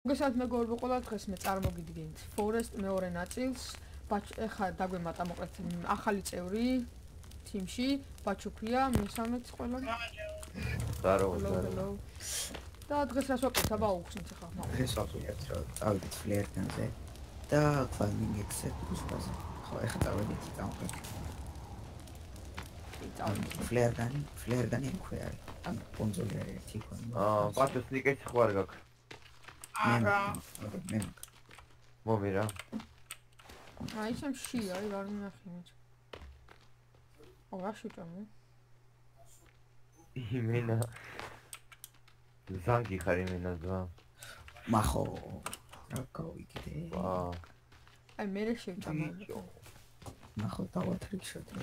მოგესალმებით მეგობრებო, ყველა დღეს მე წარმოგიდგენთ Forest მეორე ნაწილს. ეხა დაგვემატა მოკლედ ახალი წევრი team-ში, ბაჩუქია, მესამეც ყველა. დარო. და დღეს რას ვაკეთებ, აბა უხსნით ახლა. დღეს ვაკეთებ რა, წავიდეთ ფლერტენზე და ფლამინგ ექსეპტუსაზე. ხო, ეხა წავიდეთ წამყვეთ. ფლერტენი ქვე არის. ან კონზოლი არის ერთი ხო. აა, პატოს ნიკეც ხო არ გაქვს? არა. მე მომი რა. აი სამ შია, აი ვარ მინახე მე. ო, რა შეტამო? იმენა. ზანგი ხარ იმენა ზა. მახო. რა გავიგე? აა. აი მე შევტამო. მახო დავათრიქსოთ.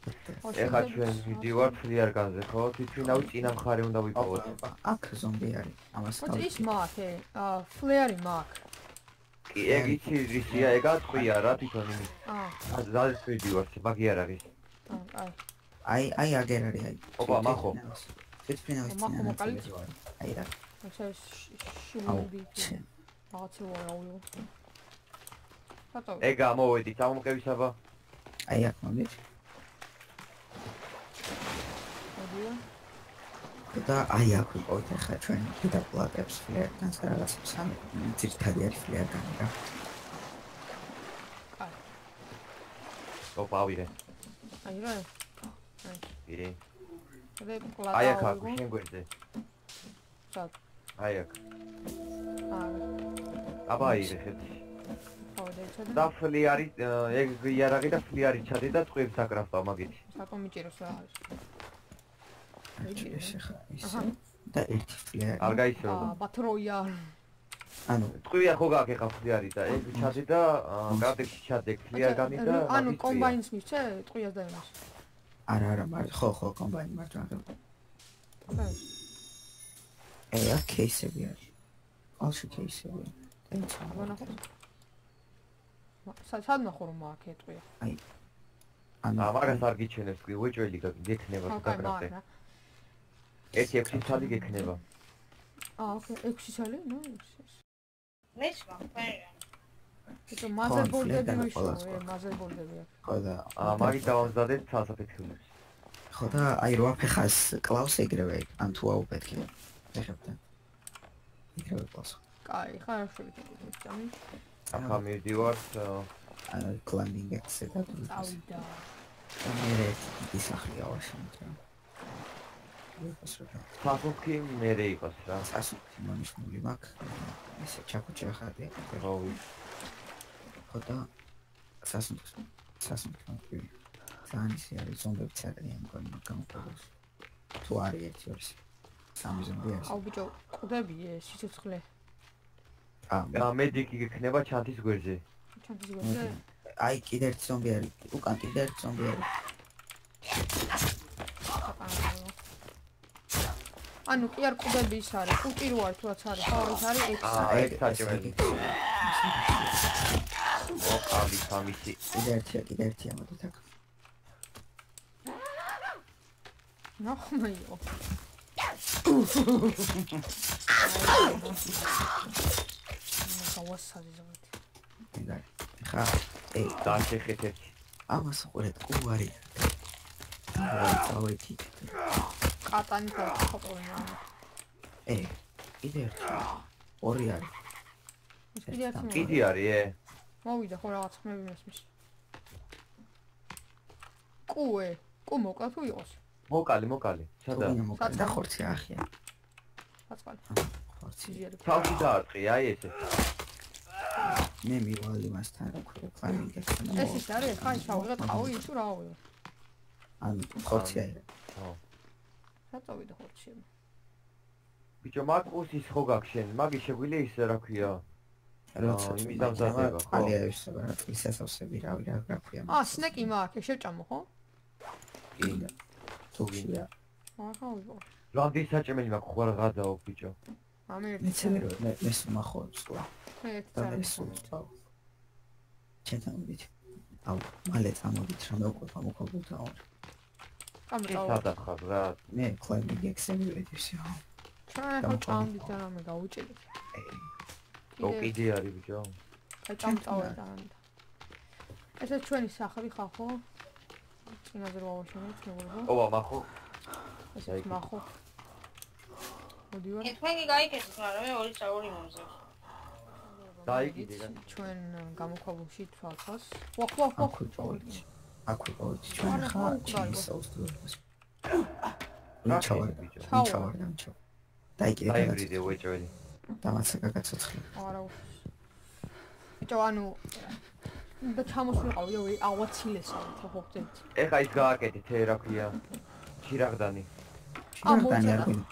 ეხა ჩვენ ვიდივართ ფლიარგანზე, ხო? თვითონავ წინა მხარე უნდა ვიპოვოთ. აქ ზომბი არის. ამას თავი. ის მაქვს, აა, ფლიარი მაქვს. კი, ეგ იცი რისია, ეგა ტყვია რა თვითონ იმის. აა. ზადეს ვიდივართ, ბაგი არ არის. აი. აი, აი აგერ არის აი. ოპა, მახო. თვითონავ ის. მახო მოკალი. აი რა. ეს შიმბი. რაღაცა ვარავი. ეგა მოვედი, სამომკევისაბა. აი აქ მომდით. და აი აქ ვიყავით ახლა ჩვენ კიდე პლატებს ფლერტანს რაღაც სამი ძირთადი არის ფლერტანი რა. აი. ოპავირე. აი რა. ირე. რე პლატა. აი აქ აქ შენ გვერდზე. ჩატ. აი აქ. აა. აბა ირე ხეთი. და ფლი არის ეგ იარაღი და ფლი არის ჩადე და წვებს აკრაფტა მაგით. საკო მიჭიროს რა არის. ეს ხა ის და ერთი ფლიარი არ გაიშო აა ბათროია ანუ ტყვია ხო გაქვს ხა ფლიარი და ეს ჩადე და კარტექსი ჩადე ფლიარგანი და ანუ კომბაინს მიცე ტყვიას და იმას. არა არა მარ ხო ხო კომბაინი მარჯვენა აბა ეა კეისები არის. ალში კეისები ეს სად ნახო რომ აქ ეტყვია? აი ანუ მაგას არ გიჩენებს კი უეჭველი გეკნება საკრატე ერთი 6 წელი გექნება. აა, ოკეი, 6 წელი? ნუ, ეს. მეშვა, ფერა. ეს მაზერბორდები მოიშვა, მაზერბორდები. ხო და აა, მაგით დავამზადეთ სასაფეთქებლებს. ხო და აი რა ფეხას კლავს ეგრევე, ან თუ აუპეთქი. ეხებთან. ეგრევე კლავს. კაი, ხარ შევიდეთ წამი. ახლა მივდივართ აა, კლაინინგ ექსე და თუ. წავიდა. მე ისახლია ვაშინგტონი. სასუნთქი მერე იყოს რა. სასუნთქი მონიშნული მაქვს. ესე ჩაკუჭა ხარდი. რავი. ხოდა სასუნთქი სასუნთქი. ძალიან ისე არის ზომბებიც არიან მგონი გამოგოს. თუ არის ერთი ორი. სამი ზომბი არის. აუ ბიჭო, ყდები ეს სიცოცხლე. აა მედიკი გექნება ჩანთის გვერდზე. ჩანთის გვერდზე? აი კიდე ერთი ზომბი არის. უკან კიდე ერთი ზომბი არის. ანუ კი არ ყუდები ის არის, კუტი რო არის თუნდაც არის, ხო ის არის 6. აა 6 საჭმელი. ოკალი სამისი. კიდე ერთი, კიდე ერთი ამოდით აქ. ნახმაიო. გავასალე ზოგადად. ხა, ე, დაშეხეთ ერთი. ამას ყურეთ, კუარი. აა, წავედი. კატანი ხოთონა. ე, კიდე ერთი. ორი არის. კიდე ერთი. კიდე არის, ე. მოვიდა ხო რაღაც მე მესმის. კუე, კუ მოკლა თუ იყოს? მოკალი, მოკალი. სადა? სადა ხორცი ახია. საწყალი. ხორცი. თავი დაარტყი, აი ესე. მე მივალ იმასთან რა ქვია, ფლამინგეს. ეს ის არის, ხაი შავიღე ყავი, თუ რა ავიღე? ანუ ხორცი არის. ხო. საწოვიდო ხორცი. ბიჭო, მაგ უსის ხო გაქვს შენ? მაგი შეგვიძლია ის რა ქვია? როცა იმის დამზადება, ხო? აი ეს რა, ის ასავსები რა, რა გრაფია. აა, სნეკი მაქვს, შევჭამო, ხო? კი. თუქია. აჰა, ვიყო. ლანდის საჭმელი მაქვს ხო რა გადაო ბიჭო? ამე ერთი მე მე სმახობს ყლა. მე ერთი წამო. ჩეთამდით. აუ, მალე წამოდით რა მე უკვე გამოგობთ აუ. ამ რა სადა ხარ რა? მე კლაინინგ ექსემი ვედიშო. ჩვენ წავდით და რამე გაუჭედით. ო კიდე არის ბიჭო. აი წამწავე და ესე ჩვენი სახლი ხალხო? წინაზე რა ვაშენებთ მეგობრებო? ო მახო. ესე მახო. მოდივარ. ეთმენი გაიგეთ, მაგრამ მე ორი წაური მომზადე. დაიგიდე რა. ჩვენ გამოქვაბულში თვალხოს. ვახ ვახ ვახ. აქვე წავიდეთ ჩვენ ხა ჩისაუს დროს. რა ჩავარ ბიჭო. ჩავარ ჩავარ. დაიგიდე დაიბრიდე უეჭველი. დამაცა გაგაცოცხლე. არა. ბიჭო ანუ და ჩამოსვიყავი ოი ავაცილესავთ ხო ხობთ. ეხა ის გააკეთე թե რა ქვია. ჩირაღდანი. შინაგანი არ გვინდა.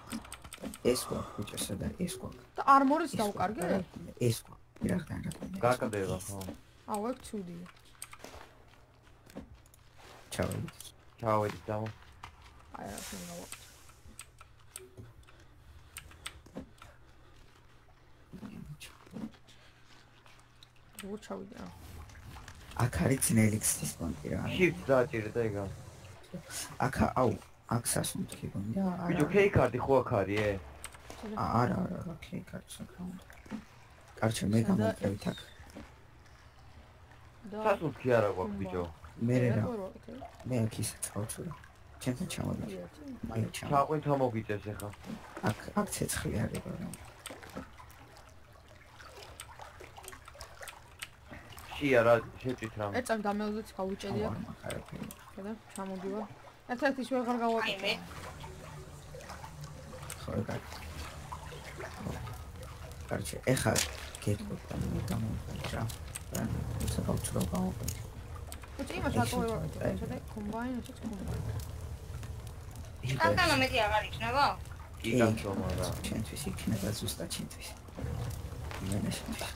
ეს ყო ბიჭო სადა ეს ყო. და არმორის დავკარგე? ეს ყო. შინაგანი რა გვინდა. გააკდება ხო. აუ ეგ ცუდია. ჩავიდეთ. ჩავედი დამო. აი რა შეიძლება გავაკეთო. როგორ ჩავიდა? აქ არის ძნელიქსის პონტი რა. shift დააჭირე და ეგა. აქ აუ აქ სასუნთქი გონია. ბიჭო key card ხო აქ არის ე? არა არა არა კეი კარგი საკრავია. კარჩე მე გამოვყევით აქ. და სასუნთქი არა გვაქვს ბიჭო. მე რა მე აქ ის წავწულა. ჩემთან ჩამოვიდე. მაი ჩამ. ჩაყვენ თამოგიწეს ეხა. აქ აქ ცეცხლი არის რა. შია რა შეჭით რამე. ეწამ დამეულდეთ გავუჭედია. არ მაგარები. ხედა, ჩამოდივა. ერთ-ერთი აი გავაკეთე. მე ხო არის. კარჩე ეხა გეტყვით და მე გამოვყევით რა. რა ისე გავწულა გამოვყევით. უჭი იმას ატოვე შეე კომბაინი უჭი კომბაინი კანკანა მეტი აღარ იქნება? კი გამჭომა რა. ჩვენთვის იქნება ზუსტად ჩვენთვის. იმენა შევიდა.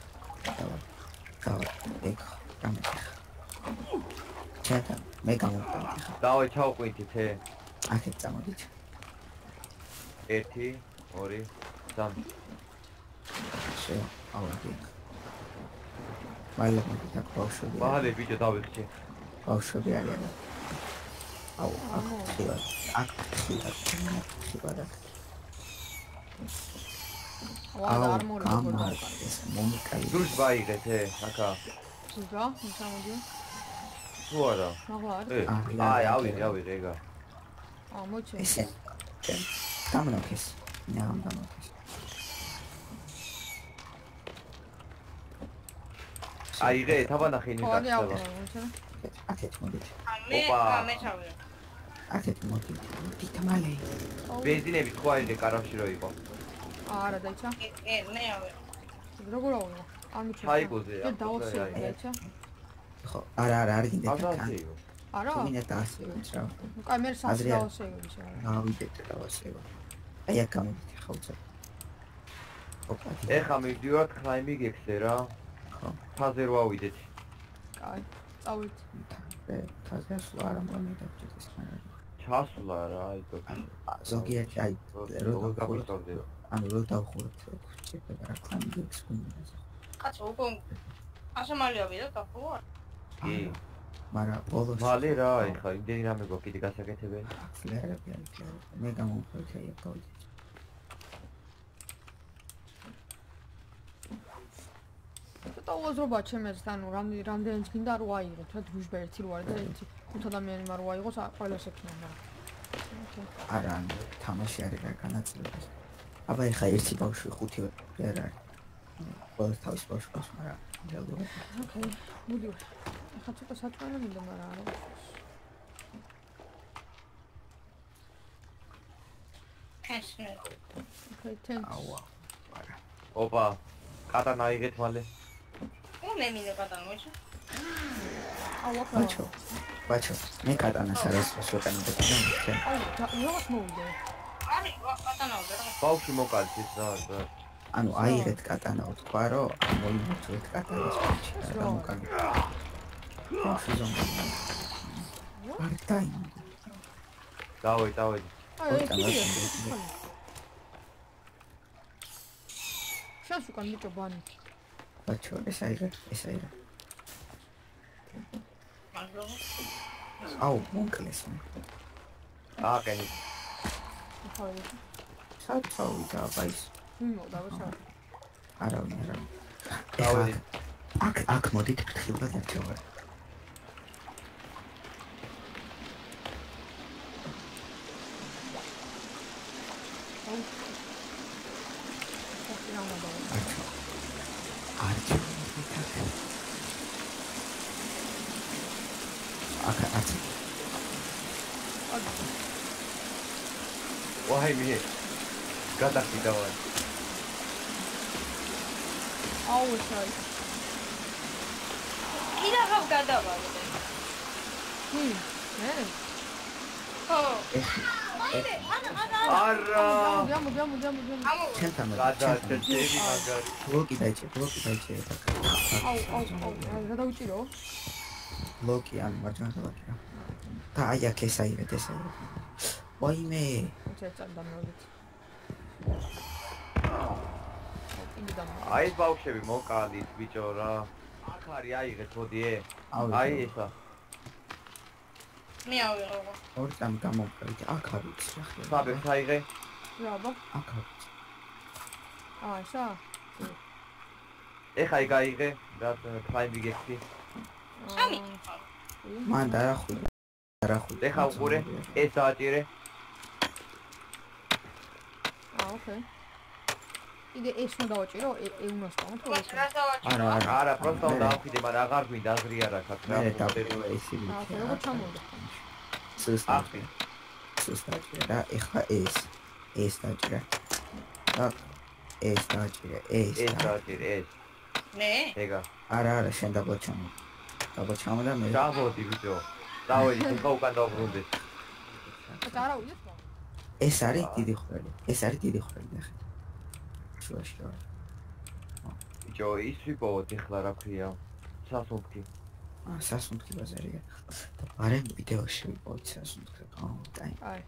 გავა ეგ გამიხა. ჩატა მე გამოვყავდი ხა. დავი ჩავყვინთით ე. აქეთ წამოდით. 1 2 3 შე ავადი. მაილაკი დაკავშირდა. ბალე ვიდეო დავიხსი. ბავშვები არიან. აუ, აქ ხივა. აქ ხივა. ხივა და ვა და არმორი როგორ გამა გავაკეთე. ეს მომიკაი. დუშ ბაიღე թե აკა. ზურა, ჩამოდივა. თუ არა. ე, არის. აი ავიღე ავიღე ეგა. აა მოჩე. ესე. გამონოქეს. ნამ გამონოქეს. აიღე თაბანახინი ხო, აი აქეთ მოდით. მე ოპა. ა მე ჩავიდე. აქეთ მოდით. მოდით მალე. ბენზინები თქვა აიღე კარავში რო იყო. არა დაიცა. ე ე მე ავე. როგორ ავიღო? არ მიჩვენე. ჩაიგოზე, და აი. დაიცა. ხო, არა, არა, არ გინდა თან. აზათეო. არა? გინდა დაასევეთ რა. კაი მე სას აზრი არ- დაუსეები შე. გავიდეთ და დავასევა. აი აქ გამოდით უცა. ოპა. ეხა მივდივართ ხაიმი გექსე რა. ხო. ფაზე რო ავიდეთ. კაი. წავით. ე, თაზე სულ არ მომიდაბჭეთ ეს მაგრამ. ჩასვლა რა, აი თო. ზოგიერთი აი რო როგორ გაგიწევდე? ანუ რო დავხურეთ შეიძლება რა ქან გიქს გუნდა. კაცო უკვე ასე მალე ავიდა დახულა. კი. მაგრამ ბოლოს მალე რა, ეხა იმდენი რამე გვაქვს კიდე გასაკეთებელი. ფლერები არის ფლერები. მე გამოვხურეთ აი აქ გავიდეთ. ცოტა უაზრობა ჩემს ანუ რამდენი რამდენიც გინდა რო აიღო თქვა დუშბა ერთი რო არის და ერთი ხუთ ადამიანი მარ რო აიღოს ა- ყველას ექნება მაგრამ არა ანუ თამაში არის რა განაწილებას. აბა ეხა ერთი ბავშვი ხუთი ვერ არის. ყველა თავის ბავშვს ყავს, მაგრამ რეალურად ოკეი მოდი ახლა ცოტა საჭმელი მინდა მაგრამ არა კაცო. ოკეი თენკს აუა. არა. ოპა, კატანა აიღეთ მალე. მე მინდა აუ აკა ბაჩო. ბაჩო, მე კატანას არის შეტანა და აუ და რაღაც მოვიდე არი კატანაო და ბავშვი მოკალით ის რა რა. ანუ აიღეთ კატანა თქვა რომ მოიმოწვეთ კატანას პიჩი და გამოკალე. ბავშვი ზომბი. არ დაი. დავაი, დავაი. აი კიდია შანს უკან მიჭო ბანი ბაჩო, ეს აიღე, ეს აიღე. მაგრო. აუ, მონკლეს. ააკენი. ახლა სათავი და აი ეს მიმოვდა ვასა არავინ არავინ დავედი. აქ აქ მოდით ფრთხილად ერთევა არჩო არჩო აქ არჩო ვაი მე. დავარ. აუ შაი კიდე ხავ გადავარდე. კი მე? ხო. ეს მოიდე, ანა, ანა, არა. გამო გამო გამო გამო. ამო. ჩემთან გადაჭერი მაგარი. ბლოკი დაიჭე ბლოკი დაიჭე აუ აუ აუ. რა დავიჭირო ბლოკი ან მარჯვენა ბლოკი რა და აი აქ ეს აიღეთ ეს აიღეთ ვაიმე. წეწან დამოვიდეთ იგი და აი ბავშვები მოკალით ბიჭო რა. აქ არის აიღეთ მოდი ე. აი აი ესა. მე ავიღო. ორი წამი გამოვყევით აქ არის რა ხდება საბებს აიღე. რა ბა აქ არის აა ესა ეხა იქ აიღე. და ფაინდი გექცი. სამი. მან დაახულა დაახულა ეხა უყურე. ეს დააჭირე. აა ოკეი იდე ეს უნდა დავაჭირო ე უნდა თუ დავაჭირო? არა არა არა, პროსტა უნდა ავხიდე, მაგრამ აღარ გვინდა აზრი არ აქვს რა. მე დავყიდე ისი აა როგორ ჩამოვიდა სუსტი სუსტი რა ეხა ეს ეს დაჭირე და ეს დაჭირე ეს ეს და- დააჭირე, ეს. მე? ეგა. არა არა შენ დაბოჩამო დაბოჩამო და მე ჩამოდი ბიჭო. დავედი, თქო უკან დავბრუნდეს. და არა ბა ეს არის დიდი ხვრელი ეს არის დიდი ხვრელი ნახე შუაში რა ბიჭო, ის ვიპოვოთ ეხლა რა ქვია. სასუნთქი. აა სასუნთქი ბაზარია არემ ვიდეოში ვიპოვეთ სასუნთქი. აა დაი აი.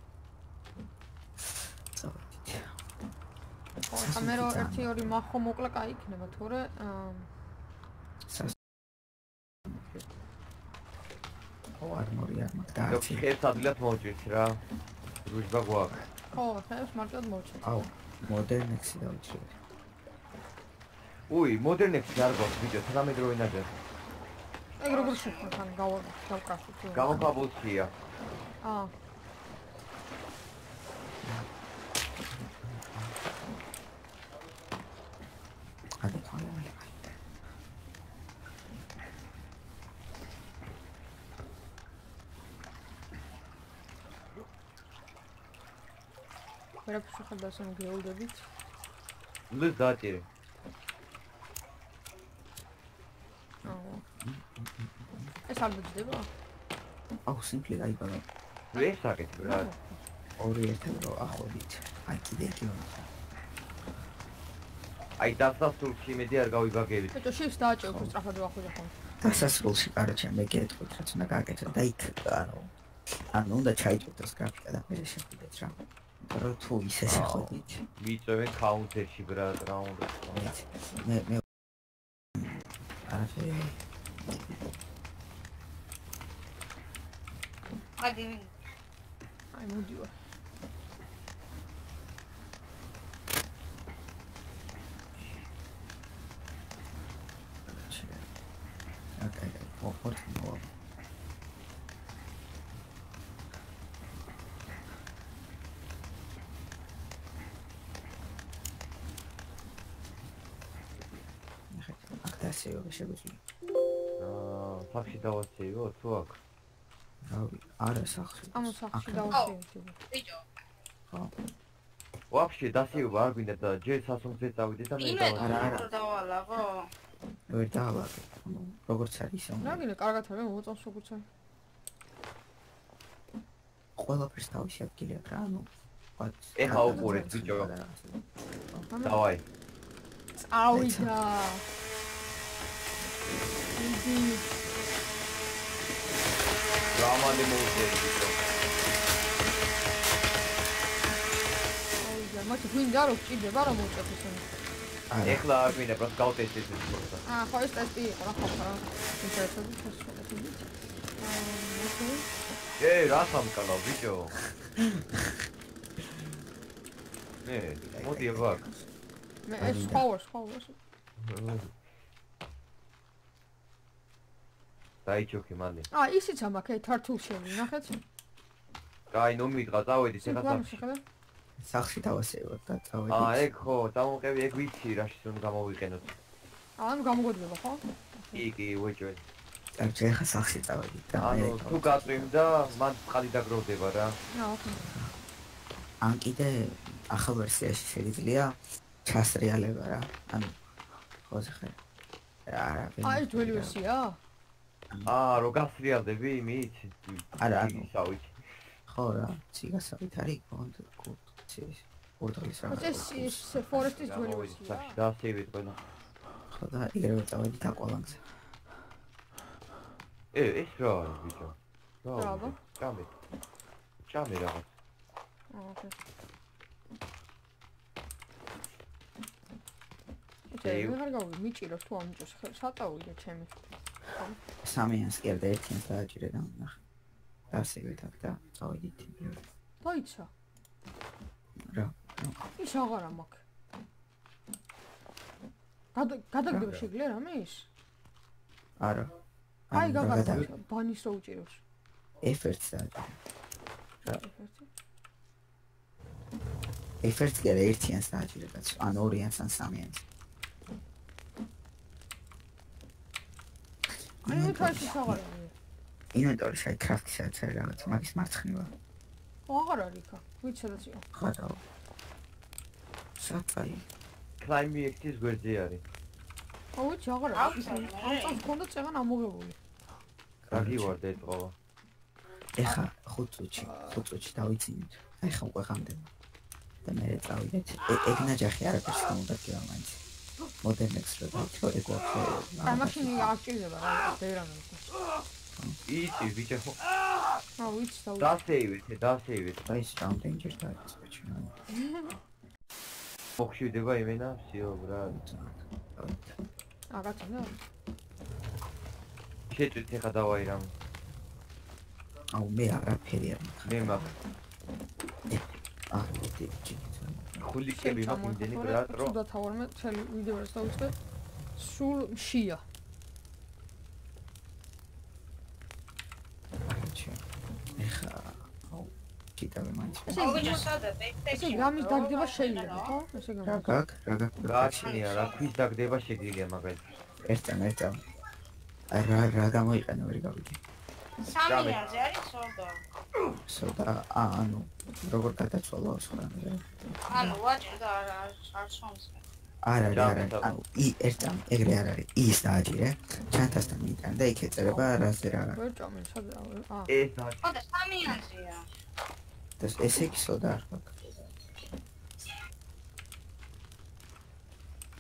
ხო მე რო ერთი ორი მახო მოკლა კაი იქნება თორე აა ო არმორი არ მაგ და ხეს ადლად მოვჭირთ რა. რუჟბა გვაქვს. ხო ხებს მარტოდ მოვჭე აუ მოდერნექსი დავჭირე უი, მოდერნექსი არ გვაქვს ბიჭო, 18 დროი ნაჯერ. ეგ როგორ შეხვდა თან გავა გავკრაფო თუ გამოქვაბულშია. აა ადი ხალე ვერაფერს ხარ დასამ გეულდებით ნუ დააჭირე. აა ეს არ ბუჯდება აუ სიმპლი დაიბალა ეს აკეთებ რა. ორი ერთად რო ახოვით აი კიდე ერთი უნდა. აი დასასრულში მედი არ გავიბაგებით. ბიჭო შევს დააჭევ თუ სწრაფად ვახვიდე ხომ. დასასრულში კაროჩე მე გეტყვით რაც უნდა გააკეთო და იქ ანუ ანუ უნდა ჩაიჭროს გრაფიკა და მე შეხვიდეთ რა რომ თუ ისე შეხვდით მიწევენ კაუნტერში ბრატ რა უნდა. მე მე არაფერი ადი აი მოდივა. აკაი ოღონდ მოვა აქ დასეო შეგვიძლია აა, საფში დავაცეიო თუ აქ. რავი არა სახში ამ სახში აქ- დავასწრებ ბიჭო. ხო ვაფშე დასიობა არ გვინდა და ჯერ სასუნთქზე წავიდე და მე დავაცე. არა, არა. თუ დავალაღო. ვერ დაალაგე როგორც არის რა გინდა კარგად არის მოწონს როგორც არის ყველაფერს თავისი ადგილი აქვს რა ანუ ეხა უყურეთ, ბიჭო. დავაი. წავიდა იგი გამალე მოუწევი მათ გვინდა რომ ჭირდება რომ მოწევს ისინი არა ეხლა არ მინდა პროს გავტესტეთ ეს პროცესი. აა ხო ეს ტესტი იყო რა ხო რა ინტერესები შესაძლებელი აა ოკეი ე, რა სამკალა ბიჭო. მე მოდი აბა მე ეს სხვა სხვა დაიჩოქი მალე. აა ისიც ამაკ ე თართულშევი ნახეთ. კაი ნუ მიდღა წავედი სახათაში. სახში დავასეიროთ და წავედი. აა ეგ ხო, დამოყევი ეგ ვიცი რაშიც უნდა გამოვიყენოთ. ანუ გამოგვედება ხო? კი კი უეჭველი. კარგი ხა სახში წავედი და ანუ თუ გაწვიმდა მან წყალი დაგროვდება რა. აა ხო. ან კიდე ახალ ვერსიაში შეიძლება ჩასრიალება რა. ანუ ხოზე ხე. არა, აი ძველი ვერსია? აა რო გასრიალდები იმით? არა, ანუ ისავით. ხო რა, ციგასავით არის კონტ კუცის. ორდღლის რა. ეს ის ფორესტის ძველი ვერსია. დაასეივეთ ყველა. ხო და იგივე წავედი თაკვალანზე. ე, ეს რა არის ბიჭო? რა აბა? ჭამე. ჭამე რაღაც. აა, ოკეი. ე, ვიღარ გავი, მიჭიროს თუ ამჭოს, სატავიდე ჩემი. სამიანს კი არ და ერთიანს დააჭირე და ნახე. დასივეთ აქ და წავედით. დაიცა. რა. ის აღარა მაქვს. გადაგდება შეგლე რამე ის? არა. აი გაგადა ბანის რო უჭიროს. ეფერტს და. რა. ეფერტს კი არა ერთიანს დააჭირე კაც. ან ორიანს ან სამიანს. აი თაში აღარა. ინვენტორი შე კრაფტისაც არის რაღაც მაგის მარცხნივ. აღარ არის ხა. ვიცი სადაცია. ხადა. საფაი. კლაიმიექტის გვერდზე არის. აუ ვიცი აღარ არის. ამ წამს კონდა წეგან ამოღებული. კარგი ვარ და ეთყობა. ეხა 5 წუთში, 5 წუთში დავიცინეთ. აი ხა უკვე ხამდები. და მე წავიდეთ. ეგ ნაჯახი არაფერს არ უნდა მოდენებს რომ დავთო ეგ უფრო ამაში აკჭირდება რა დერამე იცი ვიჭო აა ვიცი და დასეივეთ დასეივეთ და ის რამდენჯერ დაიწყე ჩვენ მოხშივდება იმენა სიო ბრა აგაცნა შეტვით ეხა დავაი რამ აუ მე არაფერი არ მე მაგ აა მოდი ჯიგით ხულიკები მაქვს იმდენი ბრატ რო. თუნდაც თავარმე თელ ვიდეოს დავიწყე. სულ მშია. ეხა აუ ჩიტავე მაინც. ესე გამის დაგდება შეიძლება, ხო? ესე გამის. რა გაკ, რა გაკ. გააჩნია რა ქვის დაგდება შეგიძლია მაგალითად. ერთან ერთან. აი რა რა გამოიყენო ვერ გავიგე. სამიანზე არის სოდა. სოდა ანუ როგორ გადაცვალა სხვანაირად. ანუ ვაჭი და არ არ შონს. არა არა ანუ ი ერთამ ეგრე არ არის. ის დააჭირე ჩანთასთან მიიტან და იქ ეწერება რაზე რა ვერ ჭამენ სადა აა ეს არის ხო და სამიანზეა. და ესე კი სოდა არ გაქვს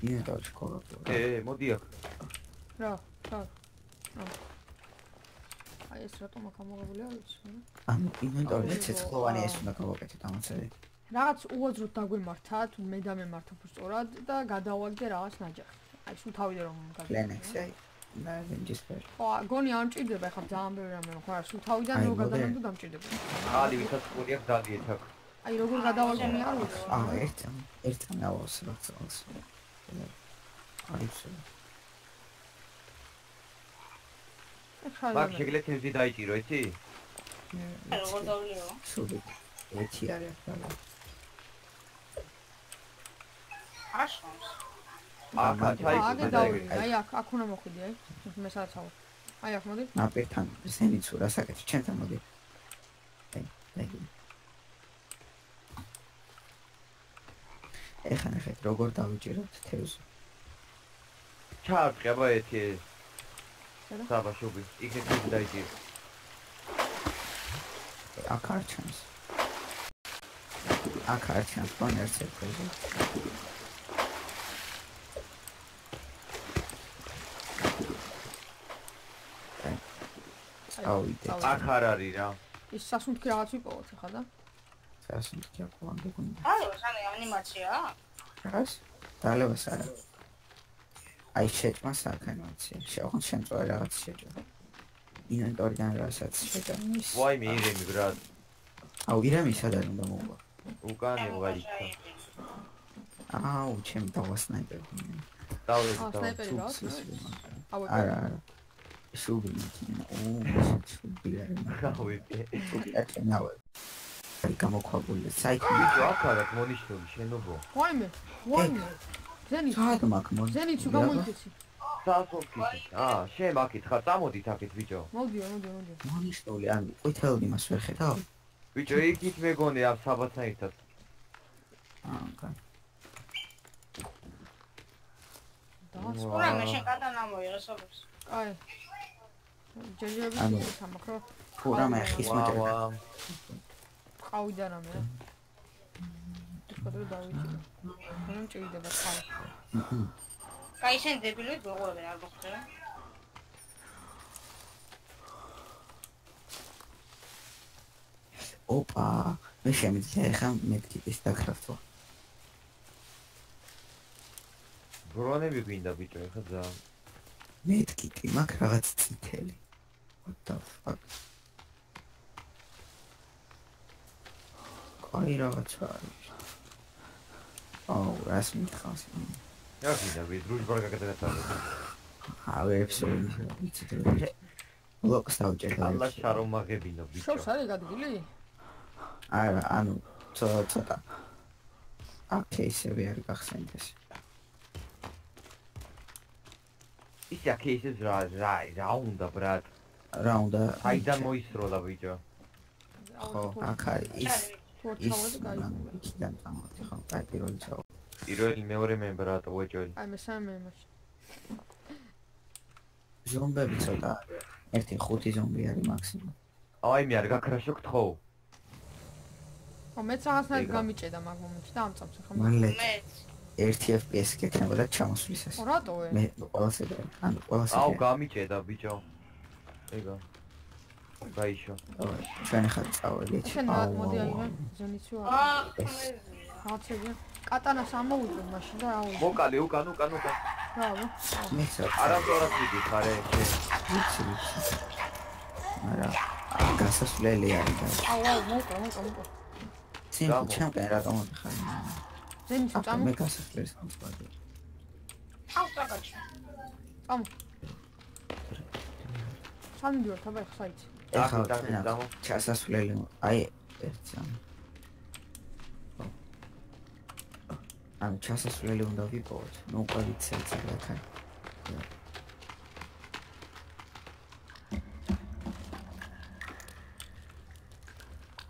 ინა და შკოლა ე მოდი აქ რა რა აი ეს რატომ აქ ამოღებული არის ანუ ინვენტორი ცეცხლოვანი ეს უნდა გავაკეთოთ ამაცები რაღაც უაზროდ დაგვემართა თუ მე დამემართა ფუსტურად და გადავაგდე რაღაც ნაჯახი აი სულ თავიდე რომ გადაგენექსი აი და ვინჯისფერ ხო გონი არ მჭირდება ხა ძალიან ბევრი რამე ხო არა სულ თავიდან რო გადავაგდე დამჭირდება. ხალი ვისაც ყური აქვს დადიეთ აქ აი როგორ გადავაგდე არ ვიცი. აა ერთამ ერთამ ავოს რა წავს არის მაგ შეგლეთ იმდი დაიჭირო იცი? როგორ დავლიო? სული. ერთი არის რა. აშოს. აქ აი დავი, აი აქ აქ უნდა მოხვიდი, აი. მე სადაცავ. აი აქ მოდი. აპერთან ზენიც რა საკეთე, ჩემთან მოდი. აი, აი. ეხა ნახეთ, როგორ დავიჭიროთ თევზს. ჩაარყე აბა ერთი საბაშობი, იქეთ ის დაიჭირე. აქ არ ჩანს. აქ არ ჩანს პონერს ერთზე. ავიდე. აქ არ არის რა. ის სასუნთქი რაღაც ვიპოვოთ ხა და? სასუნთქი აქ ვამდე გუნდა. აა, სანე ანიმაციაა? რას? დალევას არა. აი შეჭმა საქანოცი. შეღონ შემწვა რაღაც შეჭმა. ინვენტორიდან რასაც შეჭამის. ვაი მე ირემი ბრატ. აუ ირემი სადარ უნდა მოვა. უკანი ვაი. აუ, ჩემ დავა სნაიპერი. დავლეთ აა და სნაიპერი აუ არა, არა. სუბი მითინა. ო, სუბი არა. გავიდე. სუბი არ ნავე. აი გამოქვაბული საიქი. ბიჭო აქ არის მონიშნული შენობო. ვაიმე ვაიმე ზენი სად მაგ მონ? ზენი თუ გამოიქეცი საათოფისი. აა, შენ აქეთ ხარ, წამოდით აქეთ ბიჭო. მოდიო მოდიო მოდიო მონიშნული, ან ყვითელ იმას ვერ ხედავ? ბიჭო, იქით მეგონი ამ საბათთან ერთად. აა, კაი. დას ყურა მე შენ კატანა მოიღე სოფებს. აი ჯერჯერობით სამახრო თუ რამე ხის ვა, მოჭერდა. ყავიდა რამე თქვენ დავიჭირე რომ ჭირდება ყავი კაი შენ დებილი გოღორები არ გოხდება. ოპა, მე შემიძლია ახლა მედკიტის დაკრაფტვა. ბრონები გვინდა ბიჭო, ეხა ძალიან. მედკიტი, მაგ რაღაც წითელი. What the fuck? კაი რაღაცა არის. აუ, რას მითხავს? რა გინდა ვი დრუჟბარ გაგადაგათა. ავე ეპიზოდი ვიცით რომ ლოკს დავჭერდა. ალა შარომაღებინო ბიჭო. შორს არის ადგილი არა, ანუ ცოტა ცოტა. აკე ისევე არ გახსენთ ეს. ისე აქ ისე რა რა რა უნდა ბრატ. რა უნდა? საიდან მოისროლა ბიჭო? ხო, აქ არის ფორტალზე გაიგო იქიდან წამოდი ხო, კაი პირველი ჩავა. პირველი მეორე მე ბრატ უეჭველი. აი მე სამე იმაში ზომბები ცოტა ერთი ხუთი ზომბი არის მაქსიმუმ. აი მე არ გაქრაშო გთხოვ. ო მეც რაღაცნაირად გამიჭედა მაგ მომენტში და ამწამს ახლა მალე მე 1 FPS გექნება და ჩამოსვლის ეს. ო რატო ე მე ყველასე და ანუ ყველასე. აუ გამიჭედა ბიჭო. ეგა. გაიშო. ჩვენ ახლა წავედით. რა მოდი აი მე ზენიცუ არა აა რაღაცები კატანას ამოუძო მაშინ და აუ მოკალე უკან უკან უკან. ბრავო არამწორად ვიდი ხარე შენ. ვიცი ვიცი. არა, გასასვლელი არის და აუ აუ მოკა მოკა მოკა გამო. ჩემკენ რატომ ხარ? აკა წამო მე გასასვლელს გამწვადი. აუ წაკაჩი. წამო სამიდიო თაბა ხა საიცი აქ დამო. ჩასასვლელი აი ერთსა. ანუ ჩასასვლელი უნდა ვიპოვოთ. ნუ ყვებით ცეცი აქ.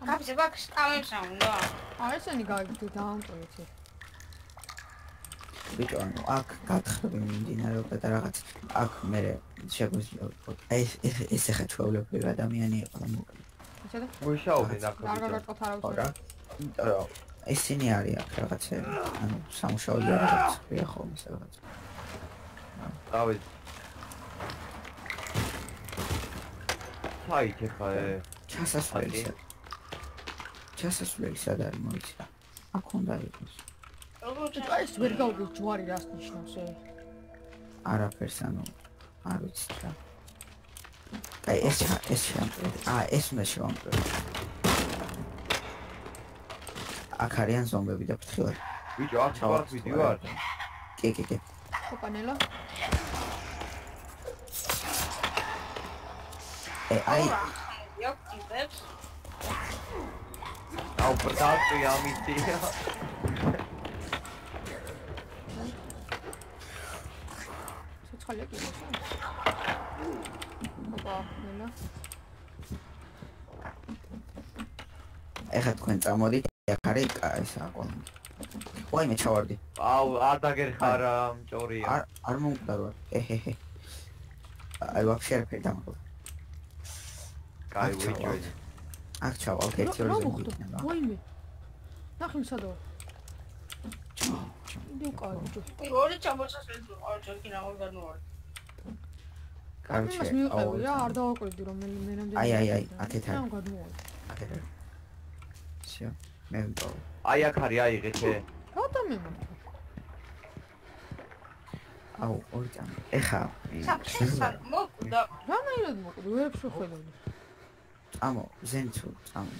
კაფეზე ბაქ სტამებს ამუნდა. აი ესენი გაიგდო დაამტოვეთ ბიჭო, ანუ აქ გათხრები მიმდინარეობდა და რაღაც აქ მე შეგვიძლია აი ეს ეს- ეს ახლა ჩვეულებრივი ადამიანი იყო და მოკლედ. მუშაობენ აქ არ ბიჭო. გაგარტყოთ ხო არავის რა. იმიტომ რომ ესენი არის აქ რაღაცები, ანუ სამუშაო იარაღებს ხია ხოლმე რაღაც. დავით. საით ეხა ე ჩასასვლელი ჩასასვლელი სად არის მოიცი? აქ უნდა იყოს. აი ეს ვერ გავიგე ჯვარი რას ნიშნავს ე არაფერს ანუ არ ვიცი რა. აი ეს ეს შემწევ. აა ეს უნდა შევამწევ. აქ არიან ზომბები და ფრთხილად. ბიჭო აქ ვარ ვიდივარ. კი კი კი. ხო პანელა ე აი იო ტიპებს. აუ ბრდატი ამიტია. კი მოსა ოპა ნელა ეხლა თქვენ წამოდით აქ არის კა- ეს აკონი. ვაი მე ჩავარდი. აუ არ დაგერხარ მჭორია. არ არ მომკვდარ. ეჰეჰე. აი ვაფშე არაფერი დამყო. კაი უეჭველი. აქ ჩავალ ერთი ორი მოხდა იქნება. ვაიმე ნახე მსადო ორი ჩამოწესეთ ყოველ ჩეკინაღო განუარი კარჩე მას მივყვები რა არ დავაკვირდი რომელიმე რამდენი აი აი აი 10 თან გადმოვიდა 10 შე მე მოვ აი აქ არის აიღე შე რატო მე აუ ორი წამ ეხა მოკვდა. რამაირად მოკვდა? ვერ შეხედავდი წამო ზენცუ წამო.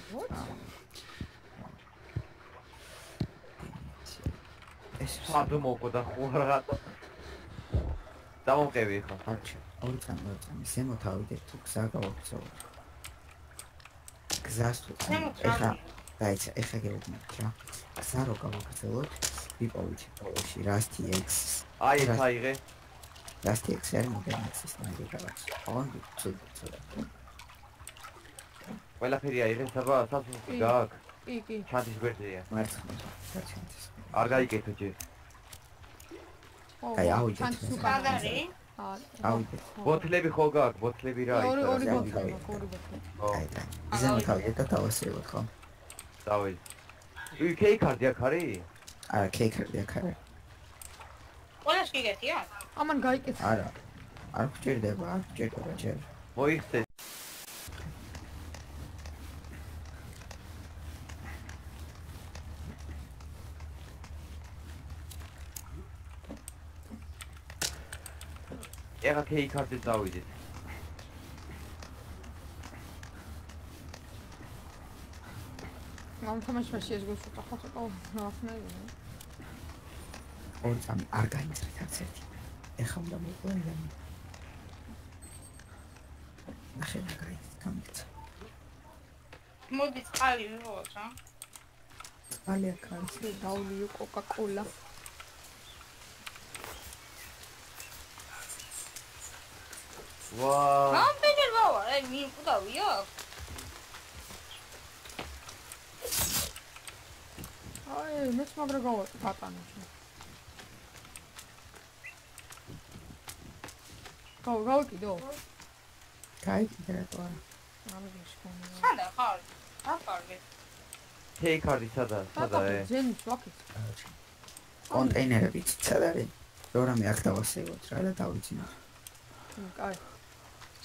ეს სადო მოკო და ხო რა. დამოყევი ხა არჩე ორი წამი ორი წამი ზემოთ ავიდეთ თუ გზა გავაკეთოთ გზას თუ ეხა დაიცა ეხა გეუბნებით რა. გზა რო გავაკეთოთ ვიპოვით ბოლოში. რასტი X აი ეს აიღე რასტი X არის მოდერნ X-ის ნაირი რაღაც. ოღონდ ცუდ ცუდ. ყველაფერი აიღე საბა სასუნთი გააქვს კი კი ჩანთის გვერდია. მერცხმის გაჩენთის არ გაიგეთო ჯერ. აი, ავიდეთ არის? აა, ავიდეთ ბოთლები ხო გააქვს ბოთლები რა ორი ის ორი რა ბოთლი მაქვს, ორი ბოთლი. ხო აი და ზემოთ ავიდეთ და დავასწრებოთ ხო? დავით უი კეი კარდი აქ არის არა კეიქერდი აქ არის ყველას გიგეთია? ამან გაიკეთა არა. არ გჭირდება არ გჭირდება ჯერ. მოიხსე ეხა კეი კარდი დავიდეთ. ამ თამაშში ეს გულს უყახო ცოტა ნახნები ორი წამი არ გაიწრეთ არც ერთი. ეხა უნდა მოყვენ ნახე რა გაიწრეთ გამიწა მოდი წყალი ვიღოთ რა. ალია კანცი დაულიო კოკა-კოლა ვა ამ პენერ ბავა, აი მი ყუდავია? აი მეც მაგრა გავაკეთე ბატონში გაუ გავკიდო გაიწრეთ რა თქმა ამის კონა სადა ხარ? რა კარგი. კეი კარდი სადა სადა ე ზენის ვაკეთ უნდა კონტეინერები ცად არის რამე აქ დავასწრებოთ რა და დავიცინოთ კაი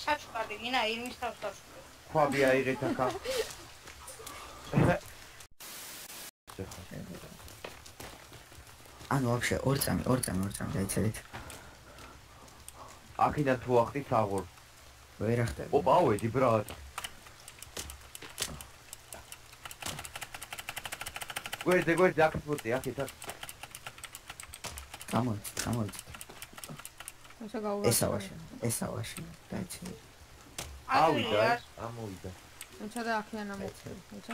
საჩუქარი გინა ირმის თავს დავშუქე. ქვაბი აიღეთ ახლა ანუ ვაფშე ორი წამი ორი წამი ორი წამი დაიწერეთ აქედან თუ ახტის აღორ. ვერ ახტები ოპა ავედი ბრატ გვერდე გვერდე აქეთ მოწი აქეთ აქ გამოიწ გამოიწ ესე გავუკეთე ეს ავაში ეს ავაში დაიწერეთ ავიდა ამოვიდა ეცა და აქიანა მოხდა ეცა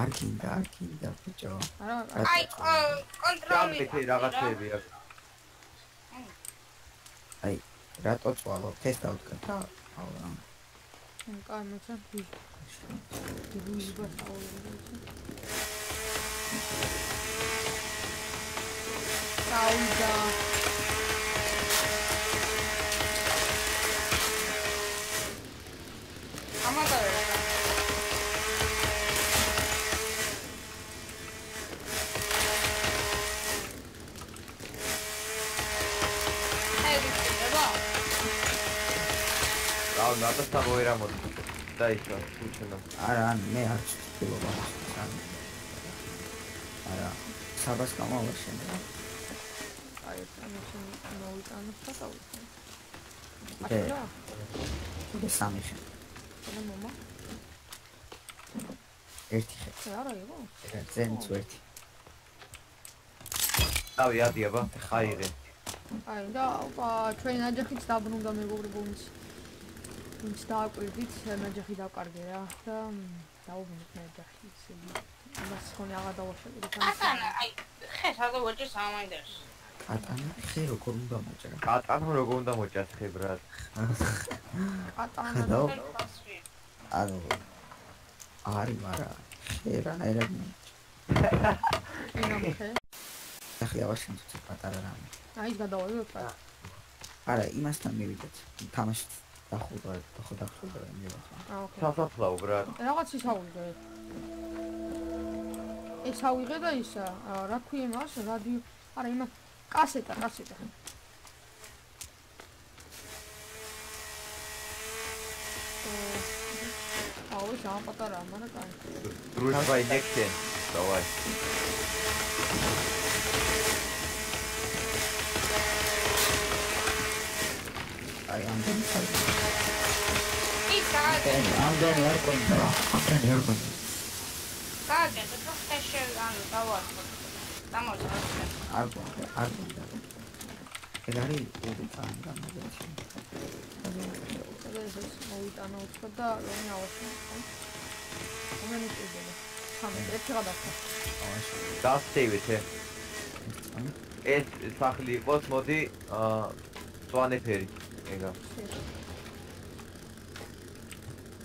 არ გინდა არ გინდა ბიჭო არა აი კონტროლი. გამეთე რაღაცები აქ რატო წვალობ ეს დავდგა და აუ კაი მეცა ვიზბა აუდა ნატა საგოერა მოდი და ისო უჩნო არა მე არ ვცდილობა არა საბას გამოვაშენ რა. აი მოვიტანო და გავიტანო ე. აშა და სამი შენ. და მომა ერთი ხე ეს არა იყო. ზენც ერთი. დავი ადიაბა აიღე აი და ოპა ჩვენ ნაჯახიც დაბრუნდა მეგობრებო ვინც ვინც დააკვირდით ნაჯახი დავკარგე რა და დაუბრუნდით ნაჯახი ისე იმას ხონი აღარ დავაშალე ატანა, აი ხე სადო ვაჭირს ამაინდერს. ატანა ხე როგორ უნდა მოჭრა? კატანო როგორ უნდა მოჭასხე ბრატ ატანა ხედავ? და ანუ არი მარა ხე რანაირად ინა მოხე ახლა ვაშენ თუ პატარა რამე. აი გადავიდე პა არა იმასთან მივიდეთ. თამაში დახურდა დახო დახურდა მე ხო აა ოკეი. სასაფლაო ბრატ რაღაც ის ავიღე ეს ავიღე და ისა რა ქვია იმას? რადიო არა იმა კასეტა კასეტა. აუ ეს ამ პატარა მაგრამ კაი დრუჟბა ინექტენ დავაი. აი ის გააკეთე, ამდენი არ კონდა ამდენი არ კონდა გააკეთე, თუ ხე შეგანო დავარქო. დამოჩა. არ გვინდა, არ გვინდა. ეგ არის ორი წამი გამოგეჩი. ეს ეს მოვიტანო უფრო და რომ ავასწრო. მომენი შეიძლება. ხამე, ერთი გადახდა. ავაში. დასტევით ე. ეს სახლი იყოს, მოდი, აა სვანეფერი. ეგა.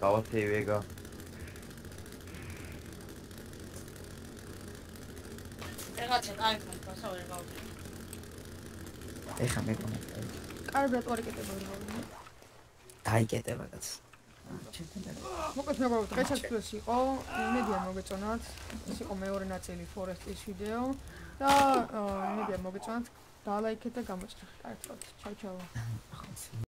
გავაცევი ეგა. ეხლა ჩაიქნა, გასავალი გავდი. ეხა მეკონექტე. კარგად ვარიკეტებოდი რა. დაიკეტება კაც. ჩემთან მოკლედ მეგობრებო, დღესაც იყო, იმედია მოგეწონათ. ეს იყო მეორე ნაწილი ფორესტის ვიდეო და იმედია მოგეწონათ. და ლაიქეთ და გამოწერეთ. კარგად. ჩაუ ჩაუ.